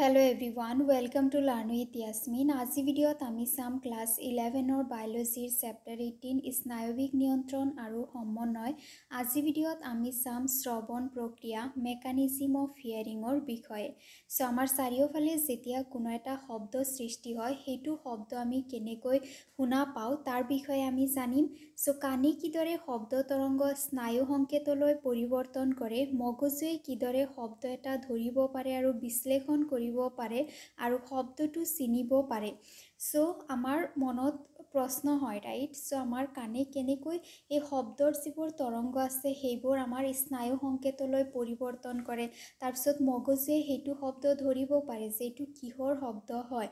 Hello' everyone welcome to learn with Yasmin আজি ভিডিঅ'ত আমি চাম ক্লাছ ইলেভেনৰ বায়'লজিৰ চেপ্টাৰ এইটিন স্নায়ৱিক নিয়ন্ত্ৰণ আৰু সমন্বয় আজি ভিডিঅ'ত আমি চাম শ্ৰৱণ প্ৰক্ৰিয়া মেকানিজিম অফ হিয়াৰিঙৰ বিষয়ে চ' আমাৰ চাৰিওফালে যেতিয়া কোনো এটা শব্দ সৃষ্টি হয় সেইটো শব্দ আমি কেনেকৈ শুনা পাওঁ তাৰ বিষয়ে আমি জানিম চ' কাণে কিদৰে শব্দ তৰংগ স্নায়ু সংকেতলৈ পৰিৱৰ্তন কৰে মগজুৱে কিদৰে শব্দ এটা ধৰিব পাৰে আৰু বিশ্লেষণ কৰিব পাৰে আৰু শব্দটো চিনিব পাৰে। চ' আমাৰ মনত প্ৰশ্ন হয় ৰাইট চ' আমাৰ কাণে কেনেকৈ এই শব্দৰ যিবোৰ তৰংগ আছে সেইবোৰ আমাৰ স্নায়ু সংকেতলৈ পৰিৱৰ্তন কৰে। তাৰপিছত মগজুৱে সেইটো শব্দ ধৰিব পাৰে যে এইটো কিহৰ শব্দ হয়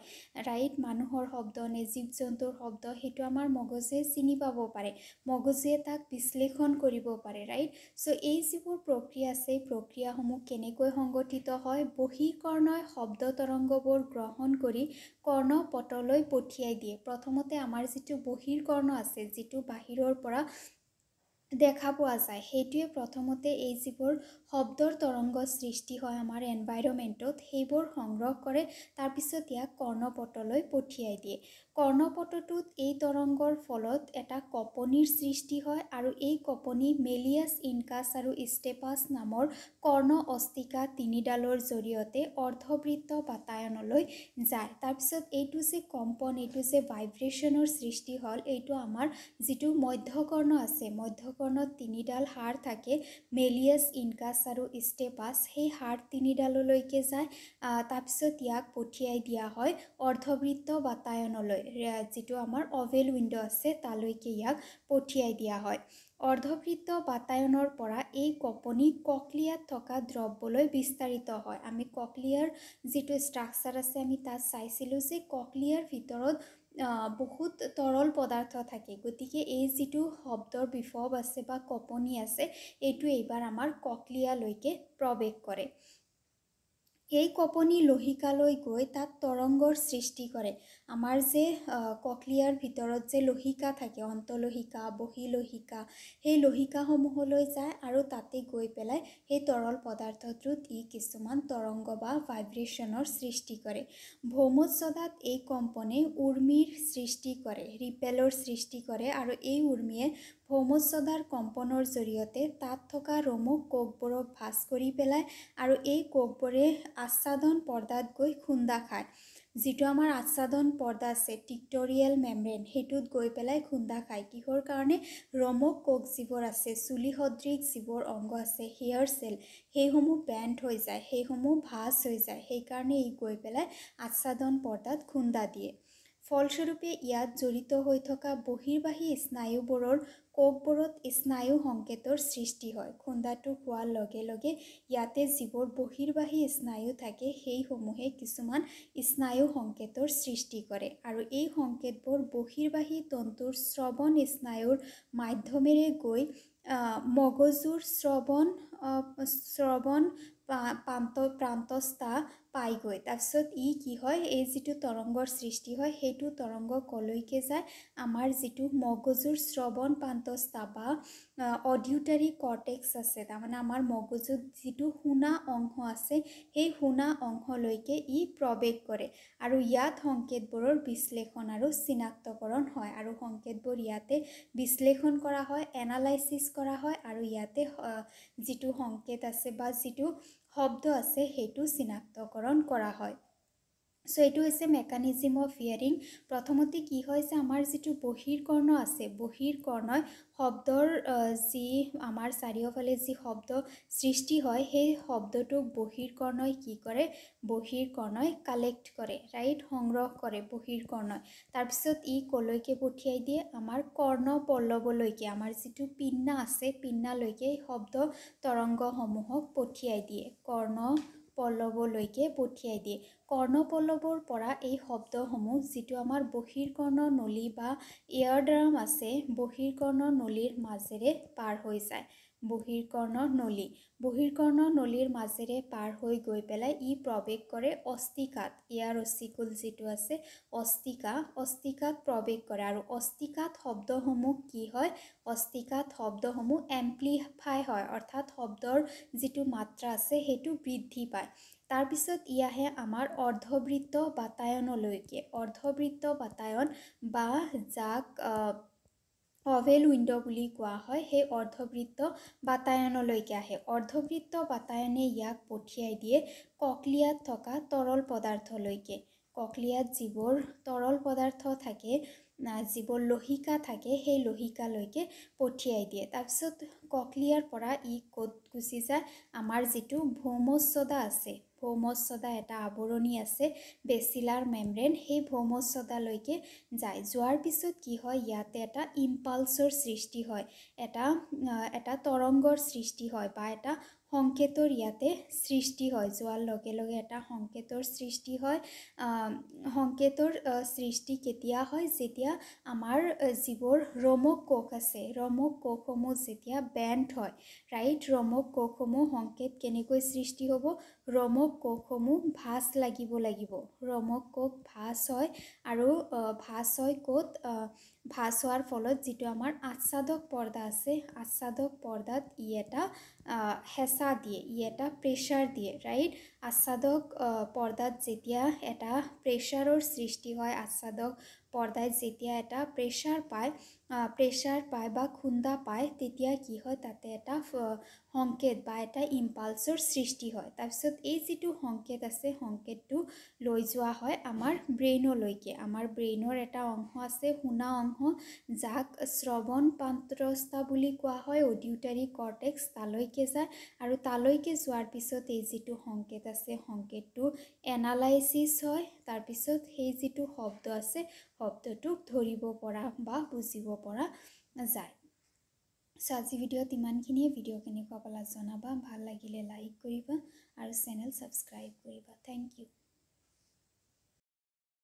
ৰাইট মানুহৰ শব্দ নে জীৱ জন্তুৰ শব্দ সেইটো আমাৰ মগজুৱে চিনি পাব পাৰে। মগজুৱে তাক বিশ্লেষণ কৰিব পাৰে ৰাইট চ' এই যিবোৰ প্ৰক্ৰিয়া আছে এই প্ৰক্ৰিয়াসমূহ কেনেকৈ সংগঠিত হয়? বহীকৰ্ণই শব্দ তৰংগবোৰ গ্ৰহণ কৰি কৰ্ণপটলৈ পঠিয়াই দিয়ে। প্ৰথমতে আমাৰ যিটো বহিৰ্কৰ্ণ আছে যিটো বাহিৰৰ পৰা দেখা পোৱা যায় সেইটোৱে প্ৰথমতে এই যিবোৰ শব্দৰ তৰংগ সৃষ্টি হয় আমাৰ এনভাইৰমেণ্টত সেইবোৰ সংগ্ৰহ কৰে তাৰপিছত ইয়াক কৰ্ণপটলৈ পঠিয়াই দিয়ে। কৰ্ণপটটোত এই তৰংগৰ ফলত এটা কপনিৰ সৃষ্টি হয় আৰু এই কপনি মেলিয়াছ ইনকাছ আৰু ষ্টেপাছ নামৰ কৰ্ণ অষ্টিকা তিনিডালৰ জৰিয়তে অৰ্ধবৃত্ত বাতায়নলৈ যায়। তাৰপিছত এইটো যে কম্পন এইটো যে ভাইব্ৰেশ্যনৰ সৃষ্টি হ'ল এইটো আমাৰ যিটো মধ্যকৰ্ণ আছে মধ্যকৰ্ণত তিনিডাল হাড় থাকে মেলিয়াছ ইনকাছ আৰু ষ্টেপাছ সেই হাড় তিনিডাললৈকে যায়। তাৰপিছত ইয়াক পঠিয়াই দিয়া হয় অৰ্ধবৃত্ত বাতায়নলৈ। যিটো আমাৰ অভেল উইণ্ড' আছে তালৈকে ইয়াক পঠিয়াই দিয়া হয়। অৰ্ধবৃত্ত বাতায়নৰ পৰা এই কপনি ককলিয়াত থকা দ্ৰব্যলৈ বিস্তাৰিত হয়। আমি ককলিয়াৰ যিটো ষ্ট্ৰাকচাৰ আছে আমি তাত চাইছিলোঁ যে ককলিয়াৰ ভিতৰত বহুত তৰল পদাৰ্থ থাকে। গতিকে এই যিটো শব্দৰ বিফব আছে বা কপনি আছে এইটো এইবাৰ আমাৰ ককলিয়ালৈকে প্ৰৱেশ কৰে। এই কপনি লহিকালৈ গৈ তাত তৰংগৰ সৃষ্টি কৰে। আমাৰ যে ককলিয়াৰ ভিতৰত যে লহিকা থাকে অন্তলহিকা বহিলহিকা সেই লহিকাসমূহলৈ যায় আৰু তাতে গৈ পেলাই সেই তৰল পদাৰ্থটোত ই কিছুমান তৰংগ বা ভাইব্ৰেশ্যনৰ সৃষ্টি কৰে। ভৌমোৎসদাত এই কম্পনে উৰ্মিৰ সৃষ্টি কৰে ৰিপেলৰ সৃষ্টি কৰে আৰু এই উৰ্মিয়ে ভৌমোৎসদাৰ কম্পনৰ জৰিয়তে তাত থকা ৰমুক কোষবোৰক ভাজ কৰি পেলায় আৰু এই কোষবোৰে আচ্ছাদন পৰ্দাত গৈ খুন্দা খায়। যিটো আমাৰ আচ্ছাদন পৰ্দা আছে টিক্টৰিয়েল মেমব্ৰেন সেইটোত গৈ পেলাই খুন্দা খায়। কিহৰ কাৰণে? ৰমক কোষ যিবোৰ আছে চুলি সদৃশ যিবোৰ অংগ আছে হেয়াৰ চেল সেইসমূহ বেণ্ড হৈ যায় সেইসমূহ ভাজ হৈ যায় সেইকাৰণে ই গৈ পেলাই আচ্ছাদন পৰ্দাত খুন্দা দিয়ে। ফলস্বৰূপে ইয়াত জড়িত হৈ থকা বহিৰ্বাহী স্নায়ুবোৰৰ কোষবোৰত স্নায়ু সংকেতৰ সৃষ্টি হয়। খুন্দাটো হোৱাৰ লগে লগে ইয়াতে যিবোৰ বহিৰ্বাহী স্নায়ু থাকে সেইসমূহে কিছুমান স্নায়ু সংকেতৰ সৃষ্টি কৰে আৰু এই সংকেতবোৰ বহিৰ্বাহী তন্তুৰ শ্ৰৱণ স্নায়ুৰ মাধ্যমেৰে গৈ মগজুৰ শ্ৰৱণ শ্ৰৱণ প্ৰান্ত প্ৰান্তস্থা পাইগৈ। তাৰপিছত ই কি হয় এই যিটো তৰংগৰ সৃষ্টি হয় সেইটো তৰংগ কলৈকে যায়। আমাৰ যিটো মগজুৰ শ্ৰৱণ প্ৰান্তস্থা বা অডিউটাৰী কৰ্টেক্স আছে তাৰমানে আমাৰ মগজুত যিটো শুনা অংশ আছে সেই শুনা অংশলৈকে ই প্ৰৱেশ কৰে। আৰু ইয়াত সংকেতবোৰৰ বিশ্লেষণ আৰু চিনাক্তকৰণ হয়। আৰু সংকেতবোৰ ইয়াতে বিশ্লেষণ কৰা হয় এনালাইচিছ কৰা হয় আৰু ইয়াতে যিটো সংকেত আছে বা যিটো শব্দ আছে সেইটো চিনাক্তকৰণ কৰা হয়। চ' এইটো হৈছে মেকানিজিম অফ হিয়াৰিং প্ৰথমতে কি হয় যে আমাৰ যিটো বহিৰ্কৰ্ণ আছে বহিৰ্কৰ্ণই শব্দৰ যি আমাৰ চাৰিওফালে যি শব্দ সৃষ্টি হয় সেই শব্দটোক বহিৰ্কৰ্ণই কি কৰে? বহিৰ্কৰ্ণই কালেক্ট কৰে ৰাইট সংগ্ৰহ কৰে বহিৰ্কৰ্ণই। তাৰপিছত ই কলৈকে পঠিয়াই দিয়ে আমাৰ কৰ্ণ পল্লৱলৈকে আমাৰ যিটো পিন্না আছে পিন্নালৈকে শব্দ তৰংগসমূহক পঠিয়াই দিয়ে। কৰ্ণ পল্লৱলৈকে পঠিয়াই দিয়ে। কৰ্ণপল্লৱৰ পৰা এই শব্দসমূহ যিটো আমাৰ বহিৰ্কৰ্ণ নলী বা এয়াৰড্ৰাম আছে বহিৰ্কৰ্ণ নলীৰ মাজেৰে পাৰ হৈ যায়। বহিৰ্কৰ্ণ নলী। বহিৰ্কৰ্ণ নলীৰ মাজেৰে পাৰ হৈ গৈ পেলাই ই প্ৰৱেশ কৰে অষ্টিকাত ইয়াৰ অচিকুল যিটো আছে অষ্টিকা অষ্টিকাত প্ৰৱেশ কৰে। আৰু অষ্টিকাত শব্দসমূহ কি হয়? অষ্টিকাত শব্দসমূহ এম্প্লিফাই হয়। অৰ্থাৎ শব্দৰ যিটো মাত্ৰা আছে সেইটো বৃদ্ধি পায়। তাৰপিছত ই আহে আমাৰ অৰ্ধবৃত্ত বাতায়নলৈকে। অৰ্ধবৃত্ত বাতায়ন বা যাক অভেল উইণ্ড' বুলি কোৱা হয় সেই অৰ্ধবৃত্ত বাতায়নলৈকে আহে। অৰ্ধবৃত্ত বাতায়নে ইয়াক পঠিয়াই দিয়ে ককলিয়াত থকা তৰল পদাৰ্থলৈকে। ককলিয়াত যিবোৰ তৰল পদাৰ্থ থাকে যিবোৰ লহিকা থাকে সেই লহিকালৈকে পঠিয়াই দিয়ে। তাৰপিছত ককলিয়াৰ পৰা ই ক'ত গুচি যায়? আমাৰ যিটো ভৌমস্বদা আছে ভৌমস্বদা এটা আৱৰণি আছে বেচিলাৰ মেমব্ৰেন সেই ভৌমস্বদালৈকে যায়। যোৱাৰ পিছত কি হয়? ইয়াতে এটা ইম্পালছৰ সৃষ্টি হয় এটা এটা তৰংগৰ সৃষ্টি হয় বা এটা সংকেতৰ ইয়াতে সৃষ্টি হয়। যোৱাৰ লগে লগে এটা সংকেতৰ সৃষ্টি হয়। সংকেতৰ সৃষ্টি কেতিয়া হয়? যেতিয়া আমাৰ যিবোৰ ৰমক কোষ আছে। ৰমক কোষসমূহ যেতিয়া বেণ্ড হয় ৰাইট ৰমক কোষসমূহ সংকেত কেনেকৈ সৃষ্টি হ'ব? ৰমক কোষসমূহ ভাঁজ লাগিব লাগিব। ৰমক কোষ ভাঁজ হয় আৰু ভাঁজ হয় ক'ত? ভাঁজ হোৱাৰ ফলত যিটো আমাৰ আচ্ছাদক পৰ্দা আছে আচ্ছাদক পৰ্দাত ই এটা হেঁচা দিয়ে ই এটা প্ৰেছাৰ দিয়ে ৰাইট আচ্ছাদক পৰ্দাত যেতিয়া এটা প্ৰেছাৰৰ সৃষ্টি হয় আচ্ছাদক পৰ্দাই যেতিয়া এটা প্ৰেছাৰ পায় প্ৰেছাৰ পায় বা খুন্দা পায় তেতিয়া কি হয় তাতে এটা সংকেত বা এটা ইম্পালছৰ সৃষ্টি হয়। তাৰপিছত এই যিটো সংকেত আছে সংকেতটো লৈ যোৱা হয় আমাৰ ব্ৰেইনলৈকে আমাৰ ব্ৰেইনৰ এটা অংশ আছে শুনা অংশ যাক শ্ৰৱণ পান্ত্ৰস্তা বুলি কোৱা হয় অডিউটাৰী কৰ্টেক্স তালৈকে যায়। আৰু তালৈকে যোৱাৰ পিছত এই যিটো সংকেত আছে সংকেতটো এনালাইচিছ হয়। তাৰপিছত সেই যিটো শব্দ আছে শব্দটোক ধৰিব পৰা বা বুজিব পৰা যায়। চ' আজি ভিডিঅ'ত ইমানখিনিয়ে। ভিডিঅ' কেনেকুৱা পালা জনাবা ভাল লাগিলে লাইক কৰিবা আৰু চেনেল ছাবস্ক্ৰাইব কৰিবা। Thank you